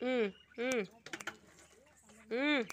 嗯嗯嗯。